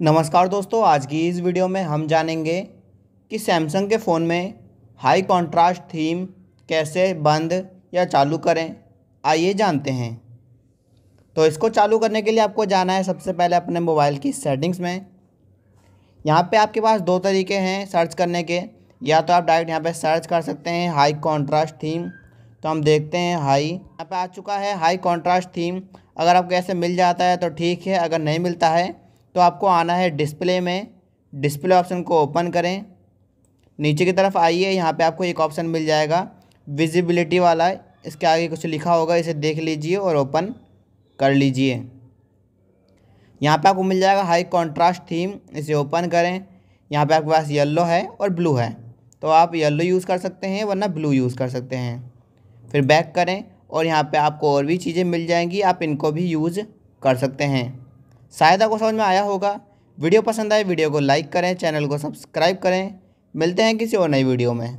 नमस्कार दोस्तों, आज की इस वीडियो में हम जानेंगे कि सैमसंग के फ़ोन में हाई कंट्रास्ट थीम कैसे बंद या चालू करें। आइए जानते हैं। तो इसको चालू करने के लिए आपको जाना है सबसे पहले अपने मोबाइल की सेटिंग्स में। यहाँ पे आपके पास दो तरीके हैं सर्च करने के। या तो आप डायरेक्ट यहाँ पे सर्च कर सकते हैं हाई कॉन्ट्रास्ट थीम तो हम देखते हैं हाई यहाँ पे आ चुका है हाई कॉन्ट्रास्ट थीम अगर आपको ऐसे मिल जाता है तो ठीक है, अगर नहीं मिलता है तो आपको आना है डिस्प्ले में। डिस्प्ले ऑप्शन को ओपन करें। नीचे की तरफ़ आइए, यहाँ पे आपको एक ऑप्शन मिल जाएगा विजिबिलिटी वाला। इसके आगे कुछ लिखा होगा, इसे देख लीजिए और ओपन कर लीजिए। यहाँ पे आपको मिल जाएगा हाई कॉन्ट्रास्ट थीम इसे ओपन करें। यहाँ पे आपके पास येलो है और ब्लू है। तो आप येलो यूज़ कर सकते हैं, वरना ब्लू यूज़ कर सकते हैं। फिर बैक करें और यहाँ पे आपको और भी चीज़ें मिल जाएँगी, आप इनको भी यूज़ कर सकते हैं। शायद आपको समझ में आया होगा। वीडियो पसंद आए, वीडियो को लाइक करें, चैनल को सब्सक्राइब करें। मिलते हैं किसी और नई वीडियो में।